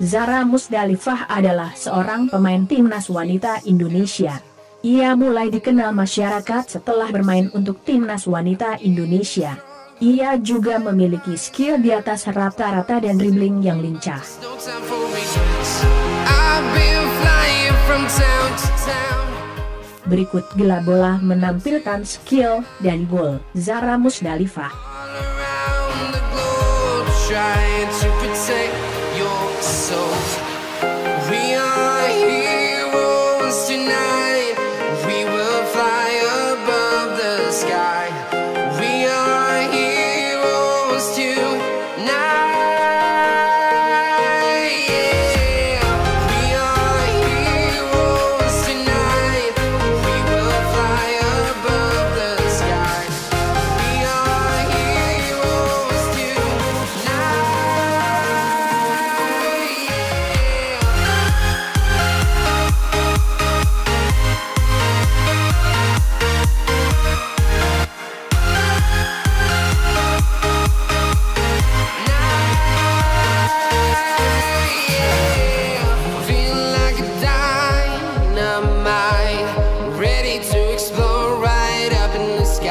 Zara Musdalifah adalah seorang pemain timnas wanita Indonesia. Ia mulai dikenal masyarakat setelah bermain untuk timnas wanita Indonesia. Ia juga memiliki skill di atas rata-rata dan dribbling yang lincah. Berikut Gila Bola menampilkan skill dan gol Zara Musdalifah. now